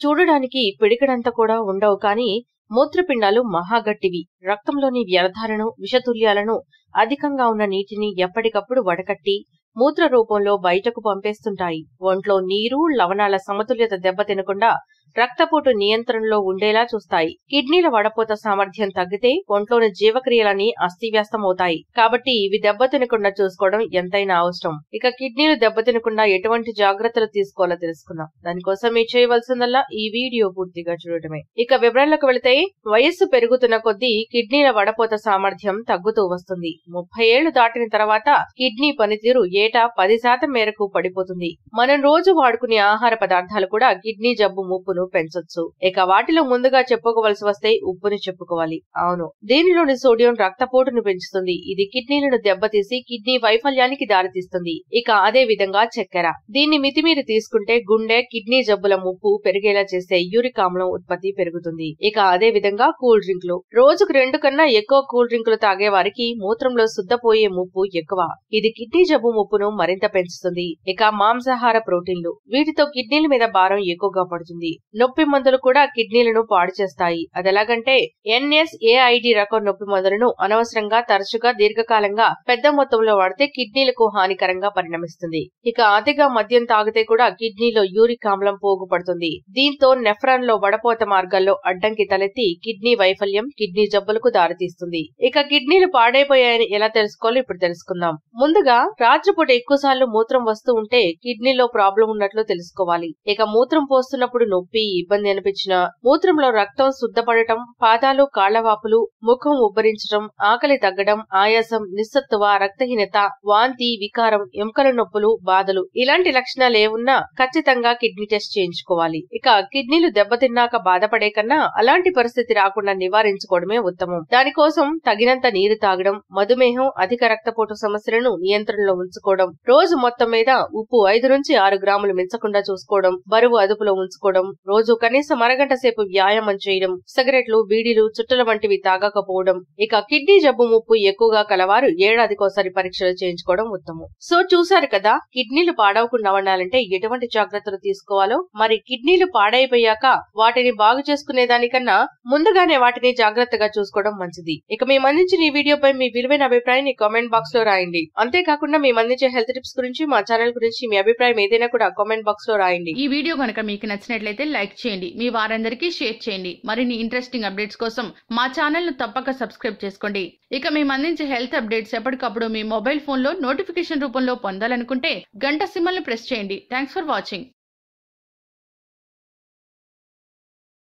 చూడడానికి పిడికడంత కూడా ఉండవు కానీ మూత్రపిండాలు మహాగట్టివి. రక్తంలోని వ్యర్థాలను విషతుల్యాలను అధికంగా ఉన్న నీటిని ఎప్పటికప్పుడు వడకట్టి మూత్ర రూపంలో బయటకు పంపేస్తుంటాయి. ఒంట్లో నీరు లవణాల సమతుల్యత దెబ్బతినకుండా రక్తపోటు నియంత్రణలో ఉండేలా చూస్తాయి. కిడ్నీల వడపోత సామర్థ్యం తగ్గితే ఒంట్లోని జీవక్రియలని అస్థివ్యస్తమవుతాయి కాబట్టి ఇవి దెబ్బతినకుండా చూసుకోవడం ఎంతైనా అవసరం. ఇక కిడ్నీలు దెబ్బతినకుండా ఎటువంటి జాగ్రత్తలు తీసుకోవాలో తెలుసుకుందాం. దానికోసం మీరు చేయవలసిందల్లా ఈ వీడియో పూర్తిగా చూడటమే. ఇక వివరాలకు వెళితే వయస్సు పెరుగుతున్న కొద్దీ కిడ్నీల వడపోత సామర్థ్యం తగ్గుతూ వస్తుంది. ముప్పై ఏళ్ళు దాటిన తర్వాత కిడ్నీ పనితీరు ఏటా పది శాతం మేరకు పడిపోతుంది. మనం రోజు వాడుకునే ఆహార పదార్థాలు కూడా కిడ్నీ జబ్బు ముప్పును పెంచొచ్చు. ఇక వాటిలో ముందుగా చెప్పుకోవలసి వస్తే ఉప్పుని చెప్పుకోవాలి. అవును. దీనిలోని సోడియం రక్తపోటును పెంచుతుంది. ఇది కిడ్నీలను దెబ్బతీసి కిడ్నీ వైఫల్యానికి దారితీస్తుంది. ఇక అదే విధంగా చక్కెర. దీన్ని మితిమీరి తీసుకుంటే గుండె కిడ్నీ జబ్బుల ముప్పు పెరిగేలా చేసే యూరిక్ ఆమ్లం ఉత్పత్తి పెరుగుతుంది. ఇక అదే విధంగా కూల్ డ్రింక్లు. రోజుకు రెండు కన్నా ఎక్కువ కూల్ డ్రింకులు తాగే వారికి మూత్రంలో శుద్ధపోయే ముప్పు ఎక్కువ. ఇది కిడ్నీ జబ్బు ముప్పును మరింత పెంచుతుంది. ఇక మాంసాహార ప్రోటీన్లు. వీటితో కిడ్నీల మీద భారం ఎక్కువగా పడుతుంది. నొప్పి మందులు కూడా కిడ్నీలను పాడు చేస్తాయి. అదెలాగంటే ఎన్ఎస్ఏఐడి రకం నొప్పి మందులను అనవసరంగా తరచుగా దీర్ఘకాలంగా పెద్ద మొత్తంలో వాడితే కిడ్నీలకు హానికరంగా పరిణమిస్తుంది. ఇక అతిగా మద్యం తాగితే కూడా కిడ్నీలో యూరిక్ ఆమ్లం పోగుపడుతుంది. దీంతో నెఫ్రాన్లో వడపోత మార్గాల్లో అడ్డంకి తలెత్తి కిడ్నీ వైఫల్యం కిడ్నీ జబ్బులకు దారితీస్తుంది. ఇక కిడ్నీలు పాడైపోయాయని ఎలా తెలుసుకోవాలో ఇప్పుడు తెలుసుకుందాం. ముందుగా రాత్రిపూట ఎక్కువసార్లు మూత్రం వస్తూ ఉంటే కిడ్నీలో ప్రాబ్లం ఉన్నట్లు తెలుసుకోవాలి. ఇక మూత్రం పోస్తున్నప్పుడు నొప్పి ఇబ్బంది అనిపించిన మూత్రంలో రక్తం శుద్ధపడటం పాదాలు కాళ్ళవాపులు ముఖం ఉబ్బరించడం ఆకలి తగ్గడం ఆయాసం నిస్సత్తువ రక్తహీనత వాంతి వికారం ఎముకల నొప్పులు బాధలు ఇలాంటి లక్షణాలు ఏమున్నా ఖచ్చితంగా కిడ్నీ టెస్ట్ చేయించుకోవాలి. ఇక కిడ్నీలు దెబ్బతిన్నాక బాధపడే కన్నా అలాంటి పరిస్థితి రాకుండా నివారించుకోవడమే ఉత్తమం. దానికోసం తగినంత నీరు తాగడం మధుమేహం అధిక రక్తపోటు సమస్యలను నియంత్రణలో ఉంచుకోవడం రోజు మొత్తం మీద ఉప్పు ఐదు నుంచి ఆరు గ్రాములు మించకుండా చూసుకోవడం బరువు అదుపులో ఉంచుకోవడం రోజు కనీసం అరగంట సేపు వ్యాయామం చేయడం సిగరెట్లు బీడీలు చుట్టల వంటివి తాగకపోవడం ఇక కిడ్నీ జబ్బు ముప్పు ఎక్కువగా కలవారు ఏడాదికోసారి పరీక్షలు చేయించుకోవడం ఉత్తమం. సో చూశారు కదా కిడ్నీలు పాడవకుండా ఉండాలంటే ఎటువంటి జాగ్రత్తలు తీసుకోవాలో? మరి కిడ్నీలు పాడైపోయాక వాటిని బాగు చేసుకునే దానికన్నా ముందుగానే వాటిని జాగ్రత్తగా చూసుకోవడం మంచిది. ఇక మేము అందించిన ఈ వీడియోపై మీ విలువైన అభిప్రాయాన్ని కామెంట్ బాక్స్లో రాయండి. అంతేకాకుండా మేము అందించే హెల్త్ టిప్స్ గురించి మా ఛానల్ గురించి మీ అభిప్రాయం ఏదైనా కూడా కామెంట్ బాక్స్లో రాయండి. ఈ వీడియో కనుక మీకు నచ్చినట్లయితే లైక్ చేయండి మీ వారందరికీ షేర్ చేయండి. మరిన్ని ఇంట్రెస్టింగ్ అప్డేట్స్ కోసం మా ఛానల్ను తప్పక సబ్స్క్రైబ్ చేసుకోండి. ఇక మేము అందించే హెల్త్ అప్డేట్స్ ఎప్పటికప్పుడు మీ మొబైల్ ఫోన్లో నోటిఫికేషన్ రూపంలో పొందాలనుకుంటే గంట సిమ్మల్ని ప్రెస్ చేయండి. Thanks for watching